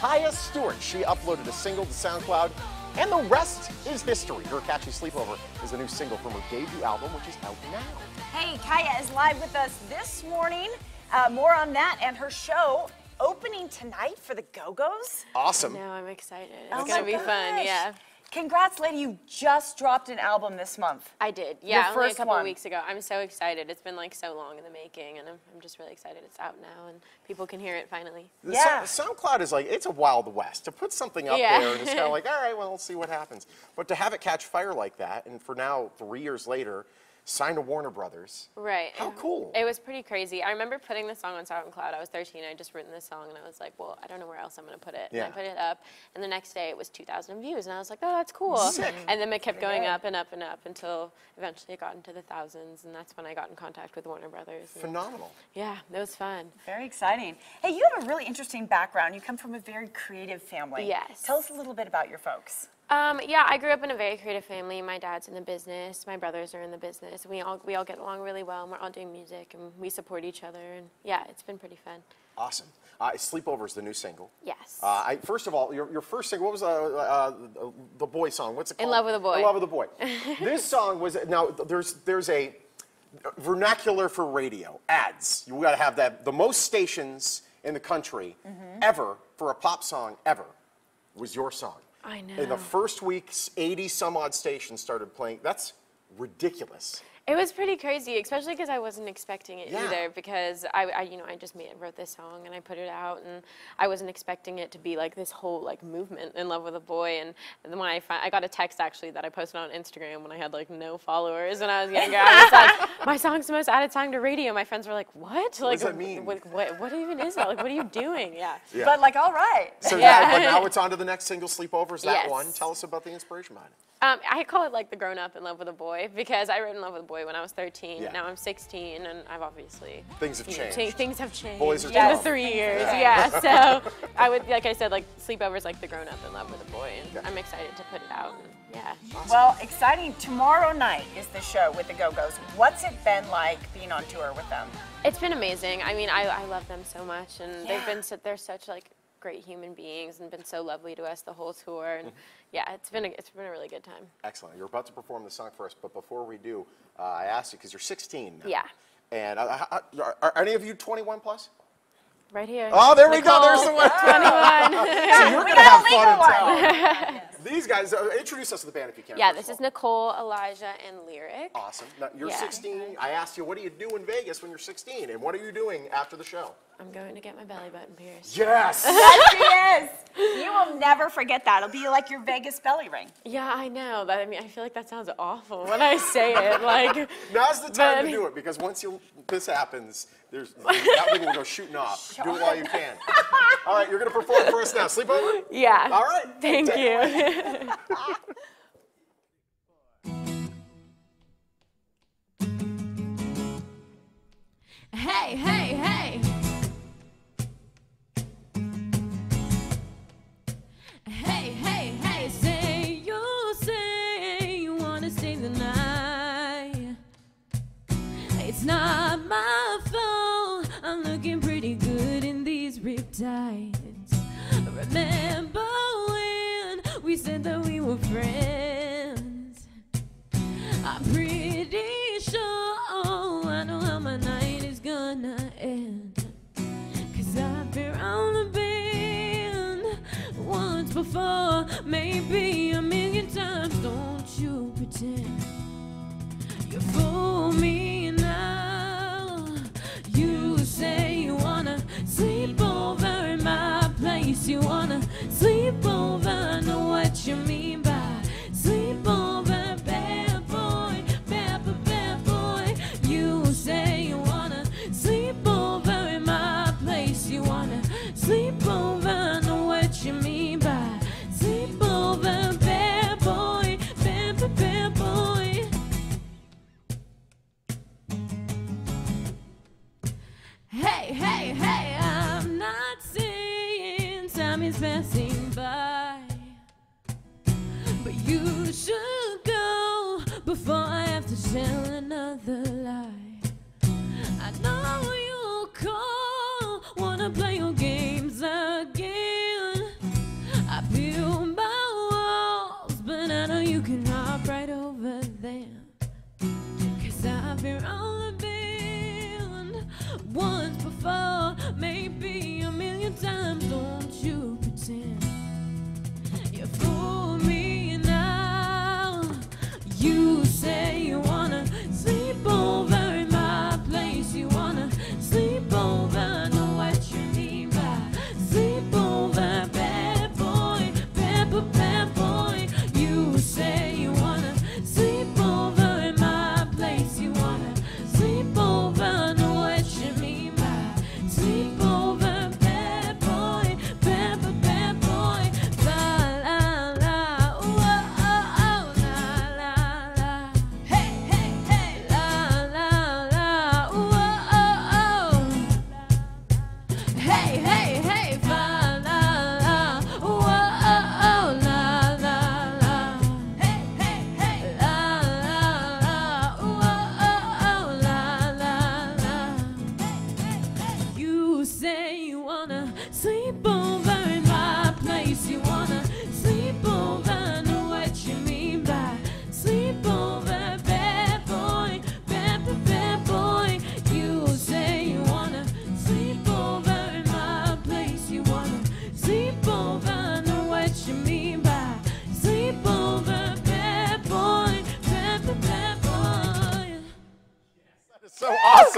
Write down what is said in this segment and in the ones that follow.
Kaya Stewart. She uploaded a single to SoundCloud, and the rest is history. Her catchy Sleepover is a new single from her debut album, which is out now. Hey, Kaya is live with us this morning. Uh, more on that and her show opening tonight for the Go Go's. Awesome. No, I'm excited. It's Oh gonna my be fun. Yeah. Congrats, lady. You just dropped an album this month. I did. Yeah, only a couple one. of weeks ago. I'm so excited. It's been like so long in the making, and I'm, I'm just really excited it's out now and people can hear it finally. The Yeah. Sou- SoundCloud is like, it's a wild west. To put something up Yeah. there and it's kind of like, all right, well, let's see what happens. But to have it catch fire like that, and for now, three years later, signed to Warner Brothers. Right. How cool. It was pretty crazy. I remember putting the song on SoundCloud. I was 13. I just written this song, and I was like, well, I don't know where else I'm going to put it. Yeah. And I put it up, and the next day it was 2,000 views, and I was like, oh, that's cool. Sick. And then it kept going up and up and up until eventually it got into the thousands, and that's when I got in contact with Warner Brothers. and- Phenomenal. yeah, it was fun. Very exciting. Hey, you have a really interesting background. You come from a very creative family. Yes. Tell us a little bit about your folks. Um, yeah, I grew up in a very creative family. My dad's in the business. My brothers are in the business. We all we all get along really well. And we're all doing music, and we support each other. And yeah, it's been pretty fun. Awesome. Uh, Sleepover is the new single. Yes. Uh, I, first of all, your, your first single, what was uh, uh, the, boy song? What's it called? In? Love with a Boy. In Love with a Boy. this song was, now there's, there's a vernacular for radio, ads. You gotta have that. The most stations in the country Mm-hmm. ever for a pop song ever was your song. I In the first weeks, 80 some odd stations started playing. That's ridiculous. It was pretty crazy, especially because I wasn't expecting it Yeah. either. Because I, I, you know, I just made, wrote this song and I put it out, and I wasn't expecting it to be like this whole like movement in love with a boy. And then when I fi- I got a text actually that I posted on Instagram when I had like no followers when I was younger. I was like, my song's the most added song to radio. My friends were like, what? Like, does that mean? What, what, what even is that? Like, what are you doing? Yeah. Yeah. But like, all right. So Yeah. now, but now it's on to the next single, Sleepovers, that Yes. one. Tell us about the inspiration behind it. Um, I call it like the grown up in love with a boy because I wrote in love with a boy when I was 13. Yeah. Now I'm 16, and I've obviously Things have know, changed. things have changed Boys are the three years. Yeah. So I would, like I said, like sleepovers, like the grown up in love with a boy, and I'm excited to put it out. And yeah. Well, exciting. Tomorrow night is the show with the Go Go's. What's it been like being on tour with them? It's been amazing. I mean, I, I love them so much, and they've been they're such like great human beings and been so lovely to us the whole tour. And yeah, it's been a, it's been a really good time. Excellent. You're about to perform the song for us, but before we do, uh, I asked you because you're 16 now. Yeah. And uh, are, are any of you 21 plus? Right here. Oh, there we go. There's the one. 21. so you're We gonna got have a fun one. tell. These guys, uh, introduce us to the band if you can. yeah, this is Nicole, Elijah, and Lyric. Awesome. Now, you're Yeah. 16. I asked you, what do you do in Vegas when you're 16? And what are you doing after the show? I'm going to get my belly button pierced. Yes. Yes, she is. You will never forget that. It'll be like your Vegas belly ring. Yeah, I know. That, I mean, I feel like that sounds awful when I say it. Like, Now's the time to do it because once you this happens, there's that thing will go shooting off. Do it while you can. All right, you're gonna perform for us now. Sleepover. yeah. All right. Thank Take you. Hey, hey, hey. Hey, hey, hey, say you say you wanna stay the night. It's not my fault. I'm looking pretty good in these ripped tights. Remember said that we were friends? I'm pretty sure I know how my night is gonna end. Cause I've been around the bend once before, maybe a million time is passing by. But you should go before I have to tell another lie. I know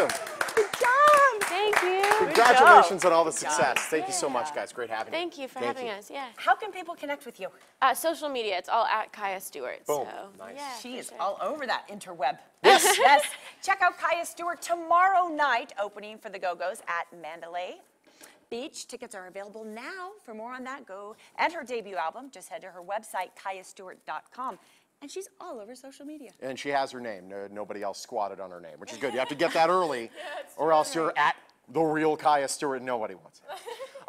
awesome. Good job. Thank you. Congratulations on all the success. Thank you so much, guys. Great having you. Thank you for Thank having you. us. Yeah. How can people connect with you? Uh, social media, it's all at Kaya Stewart. Boom. So, Nice. Yeah, She is sure. all over that interweb. Yes. yes. Check out Kaya Stewart tomorrow night, opening for the Go Go's at Mandalay Beach. Tickets are available now. For more on that, go and her debut album. Just head to her website, kayastewart.com. And she's all over social media. And she has her name. No, nobody else squatted on her name, which is good. You have to get that early, or else you're at the real Kaya Stewart and nobody wants it.